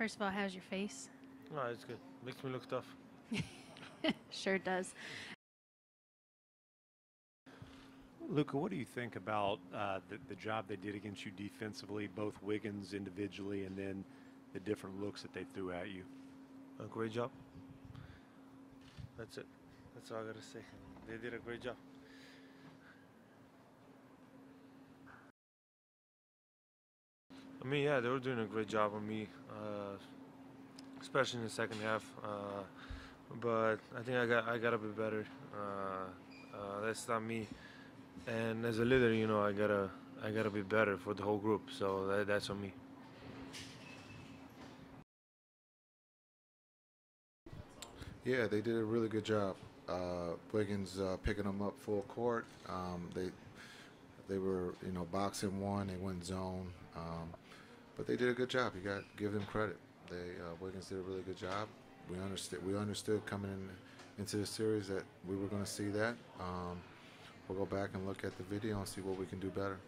First of all, how's your face? No, it's good. Makes me look tough. Sure does. Luka, what do you think about uh, the, the job they did against you defensively, both Wiggins individually and then the different looks that they threw at you? A great job. That's it. That's all I gotta say. They did a great job. I mean, yeah, they were doing a great job on me, uh, especially in the second half. Uh, but I think I got I gotta be better. Uh, uh, that's not me. And as a leader, you know, I gotta I gotta be better for the whole group. So that, that's on me. Yeah, they did a really good job. Uh, Wiggins uh, picking them up full court. Um, they they were you know box-and-one. They went zone, um, but they did a good job. You got give them credit. They uh, Wiggins did a really good job. We understood we understood coming in into the series that we were going to see that. Um, we'll go back and look at the video and see what we can do better.